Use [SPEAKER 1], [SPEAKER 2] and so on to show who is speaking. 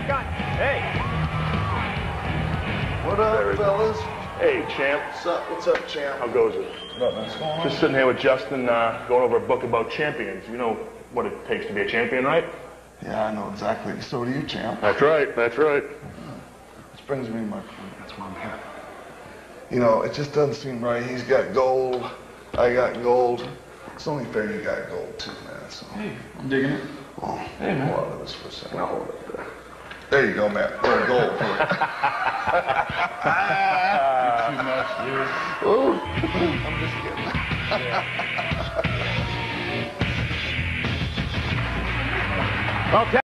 [SPEAKER 1] haircut. Hey.
[SPEAKER 2] What up, fellas?
[SPEAKER 3] Hey, champ.
[SPEAKER 2] What's up? What's up, champ?
[SPEAKER 3] How goes it?
[SPEAKER 2] What's going on?
[SPEAKER 3] Just sitting here with Justin, uh, going over a book about champions. You know what it takes to be a champion, right?
[SPEAKER 2] Yeah, I know exactly. So do you, champ.
[SPEAKER 3] That's right. That's right.
[SPEAKER 2] Which brings me to my point. That's why I'm here. You know, it just doesn't seem right. He's got gold. I got gold. It's only fair you got gold too, man. So,
[SPEAKER 4] Hey, I'm digging it.
[SPEAKER 2] oh,
[SPEAKER 4] Hey, man.
[SPEAKER 2] hold on to this for a second. I'll hold it there. There you go, man. Little gold for you.
[SPEAKER 4] Too much, dude.
[SPEAKER 2] Ooh, I'm just kidding.
[SPEAKER 1] Okay.